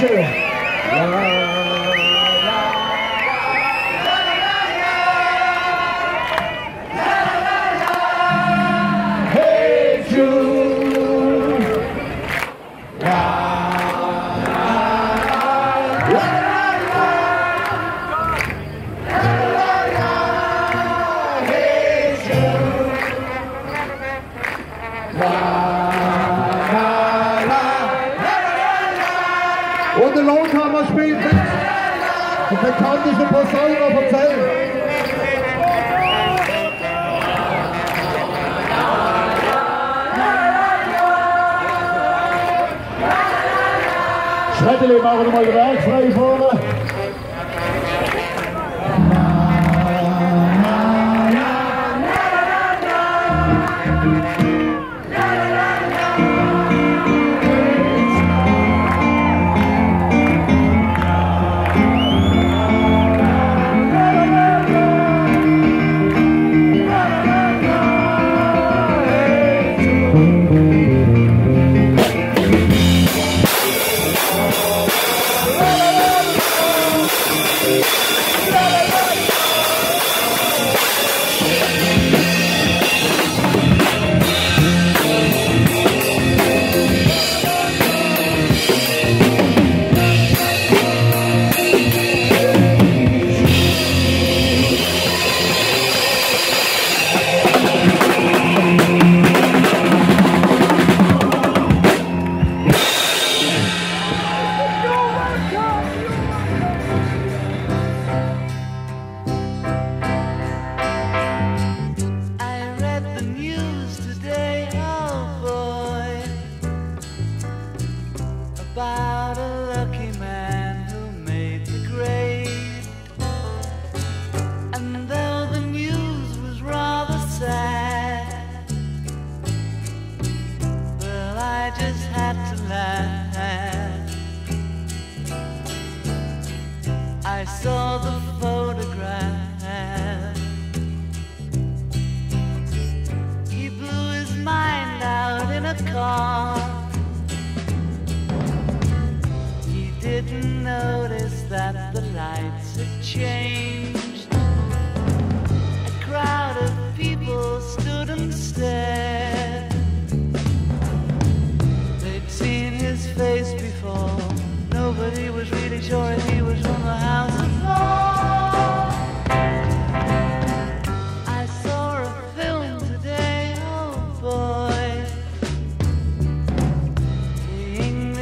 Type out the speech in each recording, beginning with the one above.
ましょう。Holzhammer spielt mit. Die bekanntesten Posauner vom Zelt. Schrettele machen wir mal frei vorne. I just had to laugh. I saw the photograph. He blew his mind out in a car. He didn't notice that the lights had changed.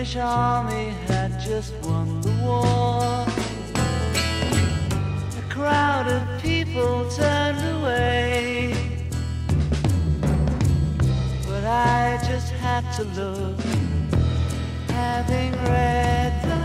English army had just won the war. A crowd of people turned away. But I just had to look, having read